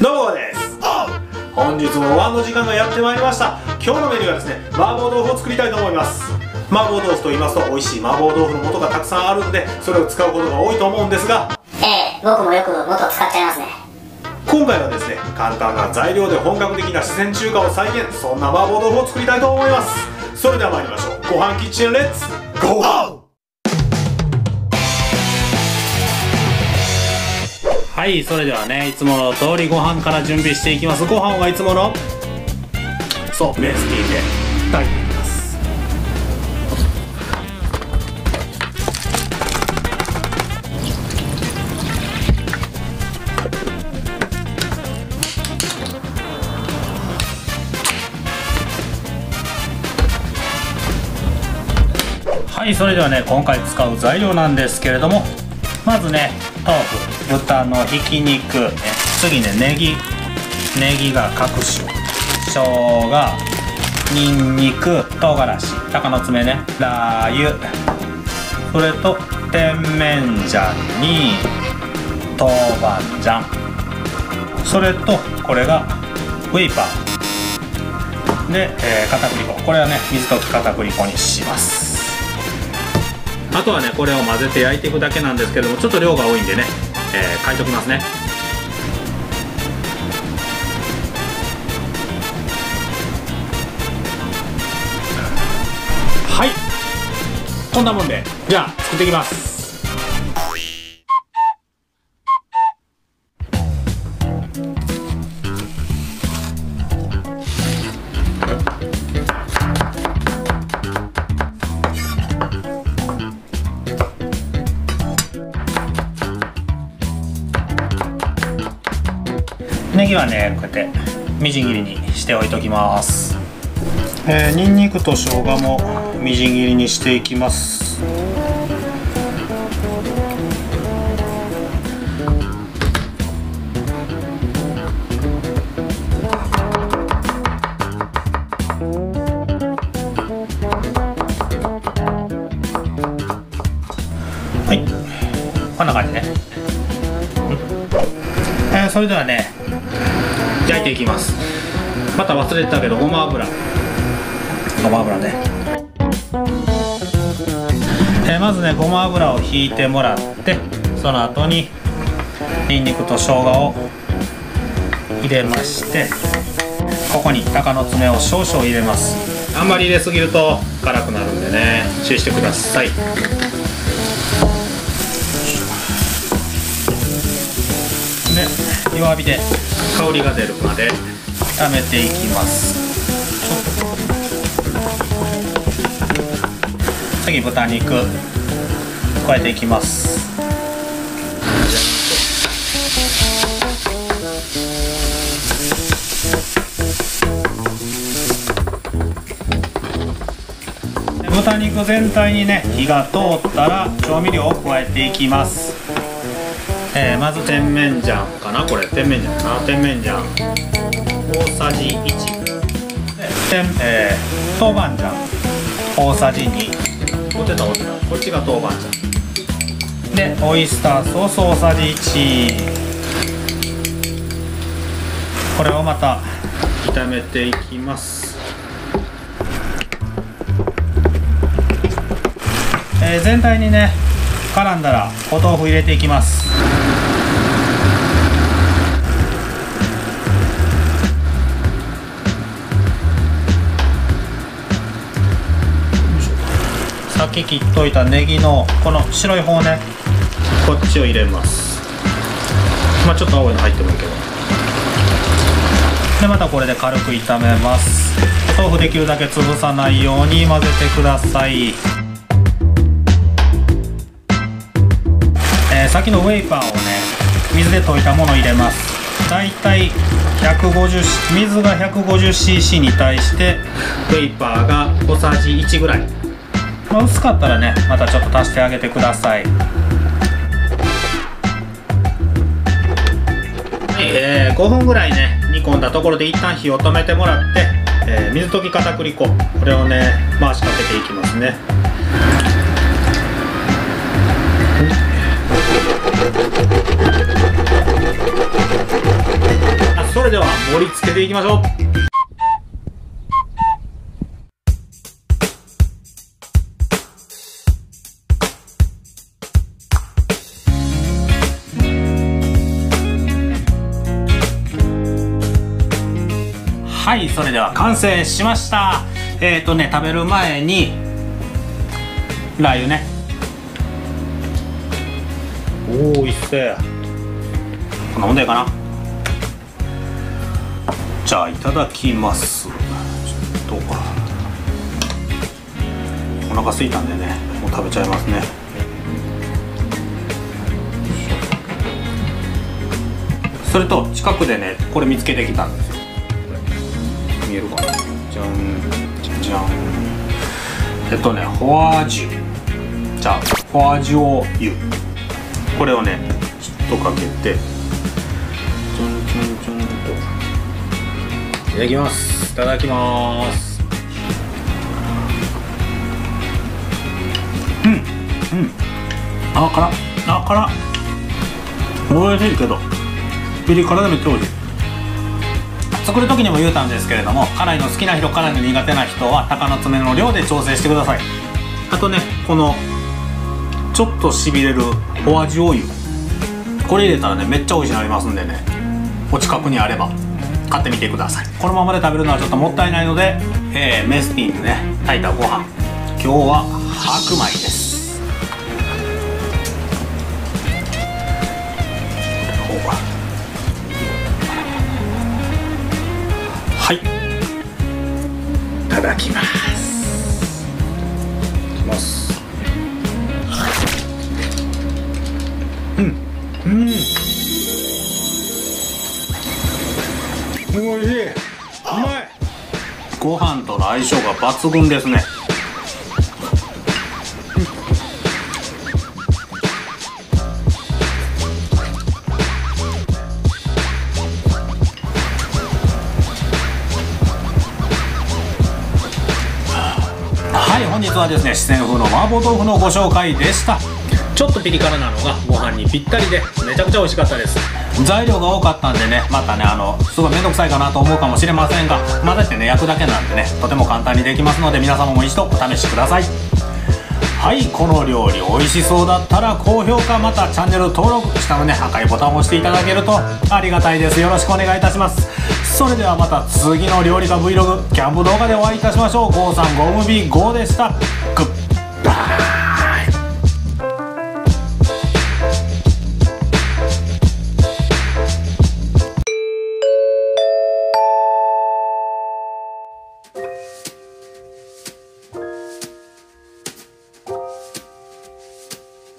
どうもです。本日もお椀の時間がやってまいりました。今日のメニューはですね麻婆豆腐を作りたいと思います。麻婆豆腐と言いますと美味しい麻婆豆腐の素がたくさんあるんでそれを使うことが多いと思うんですが。ええ僕もよく元使っちゃいますね。今回はですね簡単な材料で本格的な四川中華を再現。そんな麻婆豆腐を作りたいと思います。それでは参りましょう。ご飯キッチンレッツゴーはいそれではねいつもの通りご飯から準備していきます。ご飯はいつもの？そうメスティンで炊いていきます。はいそれではね今回使う材料なんですけれどもまずね豆腐豚のひき肉、ね、次ねネギ。ネギが各種生姜。にんにく唐辛子。鷹の爪ね。ラー油。それと甜麺醤に豆板醤。それとこれがウェイパー。で、えー、片栗粉。これはね水溶き片栗粉にします。あとはねこれを混ぜて焼いていくだけなんですけどもちょっと量が多いんでね、えー、書いときますね。はい。こんなもんでじゃあ作っていきます。はねこうやってみじん切りにしておいときます。えー、にんにくと生姜もみじん切りにしていきます。はい。こんな感じね、えー、それではねていきます。また忘れてたけどごま油。ごま油ね、えー、まずねごま油をひいてもらってその後ににんにくと生姜を入れましてここに鷹の爪を少々入れます。あんまり入れすぎると辛くなるんでね。注意してください弱火で香りが出るまで炒めていきます。次豚肉加えていきます。豚肉全体にね火が通ったら調味料を加えていきます。えー、まず甜麺醤かなこれ。甜麺醤かな。甜麺醤大さじ1で、えー、豆板醤。大さじ2こっちこっちが豆板醤。でオイスターソース大さじ1これをまた炒めていきます。えー、全体にね絡んだらお豆腐入れていきます。さっき切っといたネギのこの白い方ねこっちを入れます。まあちょっと青いの入ってもいいけど。でまたこれで軽く炒めます。豆腐できるだけ潰さないように混ぜてください。先のウェイパーをね水で溶いたものを入れます。だいたい150水が 150cc に対してウェイパーが小さじ1ぐらい、まあ、薄かったらねまたちょっと足してあげてください。はい、えー、5分ぐらいね煮込んだところで一旦火を止めてもらって、えー、水溶き片栗粉。これをね回しかけていきますね。盛り付けていきましょう。はいそれでは完成しました。えっ、ー、とね食べる前にラー油ね。おおいっせやこんなもんだかな。じゃあいただきます。ちょっとお腹すいたんでねもう食べちゃいますね。それと近くでねこれ見つけてきたんですよ。見えるかな？じゃんじゃん。えっとねフォアジュ。じゃあフォアジュオ油これをねちょっとかけて。ただきます。いただきます。うん。うん。あ辛。あ辛。美味しいけど。ピリ辛でめっちゃ美味しい。作る時にも言うたんですけれども辛いの好きな人辛いの苦手な人は鷹の爪の量で調整してください。あとねこのちょっとしびれるお味お油。これ入れたらねめっちゃ美味しくなりますんでね。お近くにあれば買ってみてください。このままで食べるのはちょっともったいないので、えー、メスティンでね炊いたご飯。今日は白米です。はい。いただきます。おいしい。うまいご飯との相性が抜群ですね。はい本日はですね四川風の麻婆豆腐のご紹介でした。ちょっとピリ辛なのがご飯にぴったりでめちゃくちゃ美味しかったです。材料が多かったんでねまたねあのすごい面倒くさいかなと思うかもしれませんが混ぜてね焼くだけなんでねとても簡単にできますので皆様も一度お試しください。はいこの料理美味しそうだったら高評価またチャンネル登録下のね赤いボタンを押していただけるとありがたいです。よろしくお願いいたします。それではまた次の料理か Vlog キャンプ動画でお会いいたしましょう。GO さんゴムビー GO でした。グッ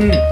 うん